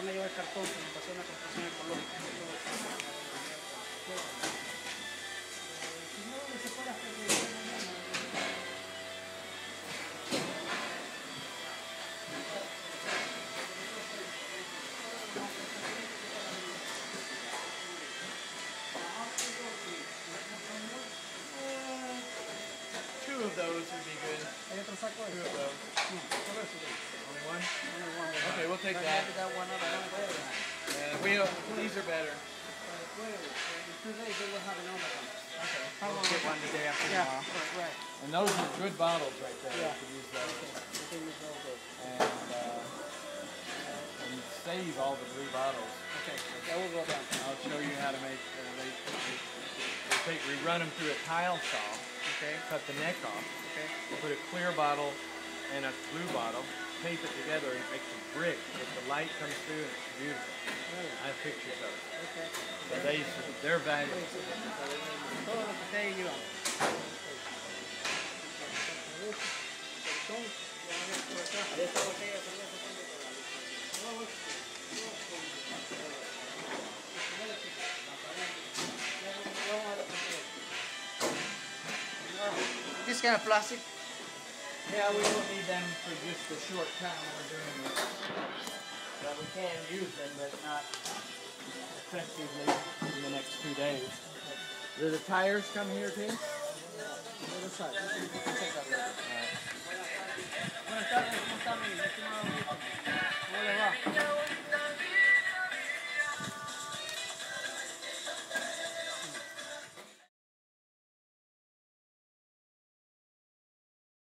todo, se nos pasó una construcción ecológica. Si no, se que. Two of those would be good. Two of those. No, solo eso. Only one? Only one. Okay, we'll take But that. that one other one. And we, these are better. In two days they will have another one. Okay. We'll get one the day after Yeah, tomorrow. right, right. And those are good bottles right there. Yeah. You could use those. The thing is all good. And, uh, and save all the blue bottles. Okay, that will go down. I'll show you how to make, uh, they, they take, we run them through a tile saw, Okay, cut the neck off, okay. put a clear bottle and a blue bottle, tape it together and it makes a brick. If the light comes through, it's beautiful. Really? I have pictures of it. Okay. So they, they're valuable. Todo lo que esté ahí llevamos. De esta botella de cerveza, ¿cuánto This kind of plastic? Yeah, we don't need them for just a short time we're doing this. But we can use them, but not effectively in the next two days. Do the tires come here too? The